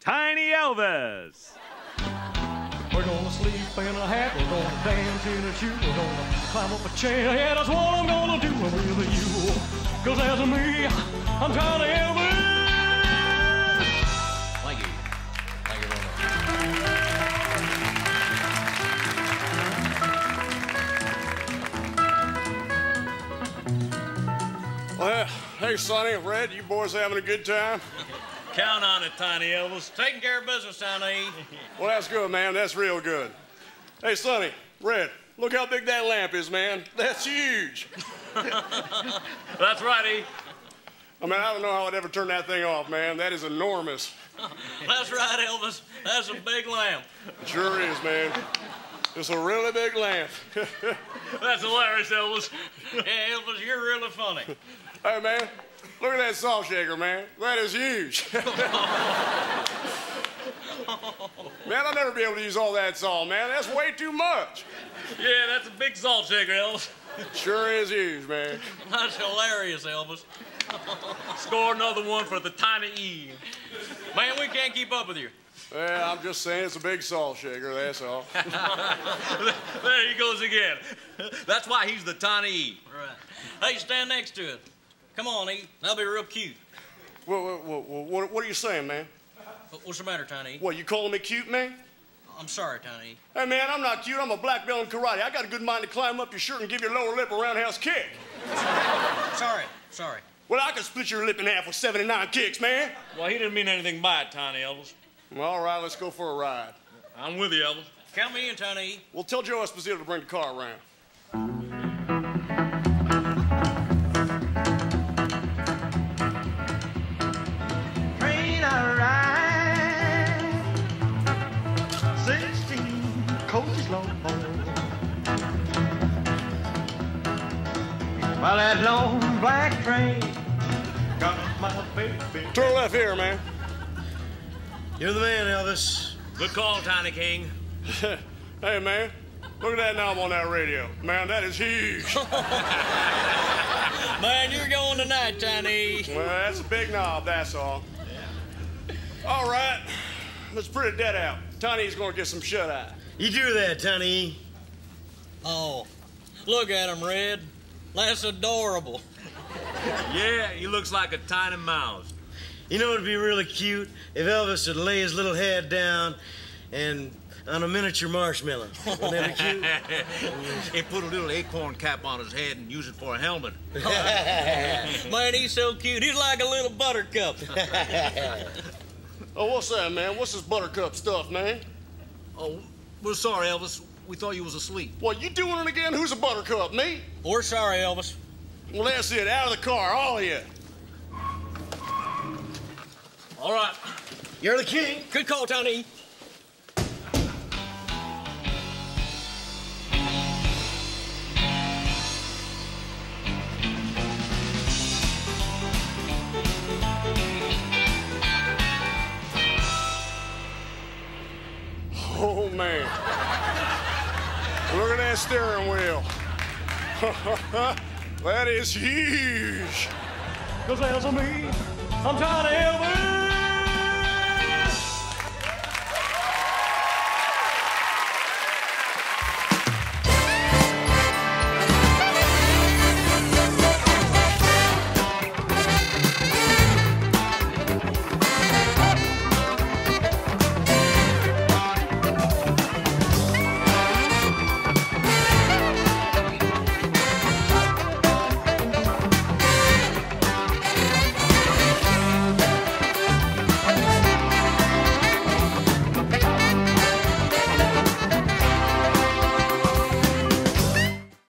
Tiny Elvis. We're gonna sleep in a hat, we're gonna dance in a shoe, we're gonna climb up a chair, yeah, that's what I'm gonna do with you. Cause as me, I'm trying to Elvis. Thank you. Thank you very much. Well, hey, Sonny, Red, you boys having a good time? Count on it, Tiny Elvis. Taking care of business, Tiny. Well, that's good, man. That's real good. Hey, Sonny, Red, look how big that lamp is, man. That's huge. That's right, E. I mean, I don't know how I'd ever turn that thing off, man. That is enormous. That's right, Elvis. That's a big lamp. It sure is, man. It's a really big lamp. That's hilarious, Elvis. Yeah, Elvis, you're really funny. hey, man, look at that salt shaker, man. That is huge. man, I'll never be able to use all that salt, man. That's way too much. Yeah, that's a big salt shaker, Elvis. Sure is huge, man. That's hilarious, Elvis. Score another one for the Tiny E. Man, we can't keep up with you. Yeah, I'm just saying it's a big salt shaker, that's all. There he goes again. That's why he's the Tiny E. Right. Hey, stand next to it. Come on, E. That'll be real cute. What, what, what, what, what are you saying, man? What's the matter, Tiny? What, you calling me cute, man? I'm sorry, Tiny. Hey, man, I'm not cute. I'm a black belt in karate. I got a good mind to climb up your shirt and give your lower lip a roundhouse kick. Sorry, sorry. Well, I could split your lip in half with 79 kicks, man. Well, he didn't mean anything by it, Tiny Elvis. Well, all right, let's go for a ride. I'm with you, Elvis. Count me in, Tiny E. Well, tell Joe Esposito to bring the car around. 16 coaches long. While that long black train got my baby. Turn left here, man. You're the man, Elvis. Good call, Tiny King. hey, man, look at that knob on that radio. Man, that is huge. Man, you're going tonight, Tiny well, that's a big knob, that's all. All right, let's put it dead out. Tiny's gonna get some shut eye. You do that, Tiny. Oh, look at him, Red. That's adorable. Yeah, he looks like a tiny mouse. You know it'd be really cute if Elvis would lay his little head down and on a miniature marshmallow. Wouldn't that be cute? he put a little acorn cap on his head and use it for a helmet. Man, he's so cute. He's like a little buttercup. Oh, what's that, man? What's this buttercup stuff, man? Oh, we're sorry, Elvis. We thought you was asleep. What, you doing it again? Who's a buttercup, me? We're sorry, Elvis. Well, that's it. Out of the car, all of you. All right. You're the king. Good call, Tiny. Man. Look at that steering wheel. that is huge. Cause as me, I'm trying to Elvis.